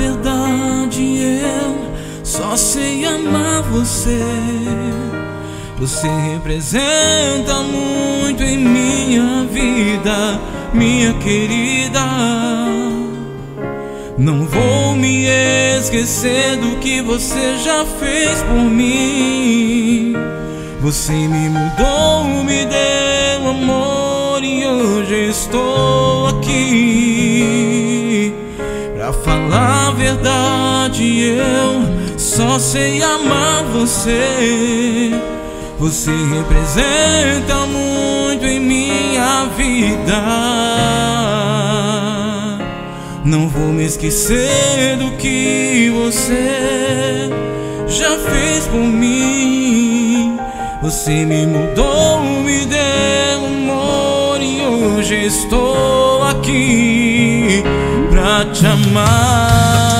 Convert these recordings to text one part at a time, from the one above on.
verdade eu só sei amar você. Você representa muito em minha vida, minha querida. Não vou me esquecer do que você já fez por mim. Você me mudou, me deu amor e hoje estou. Verdade, eu só sei amar você. Você representa muito em minha vida. Não vou me esquecer do que você já fez por mim. Você me mudou, me deu amor e hoje estou aqui pra te amar.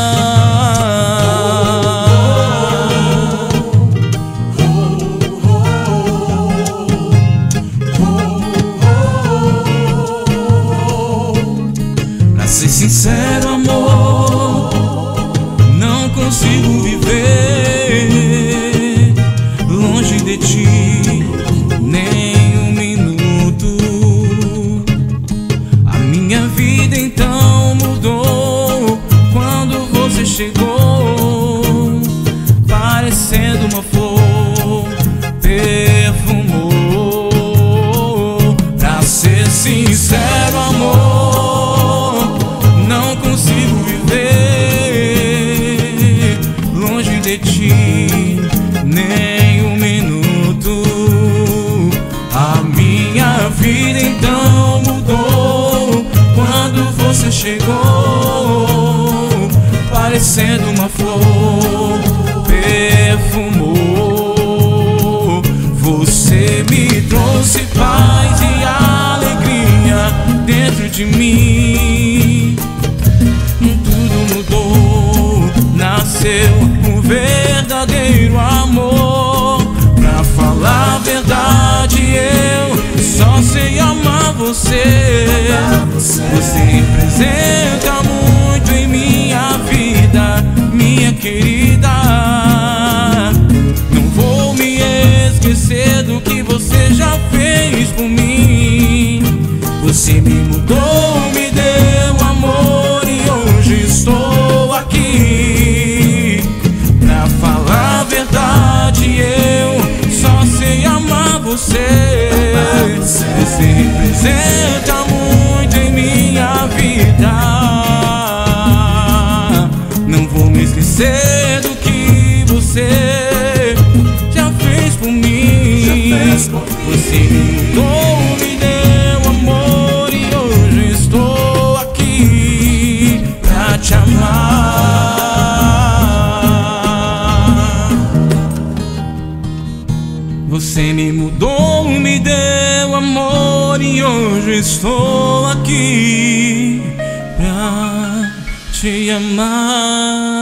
Ser sincero, amor, não consigo viver longe de ti nem um minuto. A minha vida então mudou quando você chegou, de ti nem um minuto. A minha vida então mudou quando você chegou, parecendo uma flor, perfumou. Você me trouxe paz e alegria dentro de mim. Tudo mudou, nasceu verdadeiro amor. Pra falar a verdade, eu só sei amar você. Você representa muito em minha vida, minha querida. Não vou me esquecer do que você já fez por mim. Esquecer do que você já fez por mim. Você me mudou, me deu amor e hoje estou aqui pra te amar. Você me mudou, me deu amor e hoje estou aqui pra 去掩埋。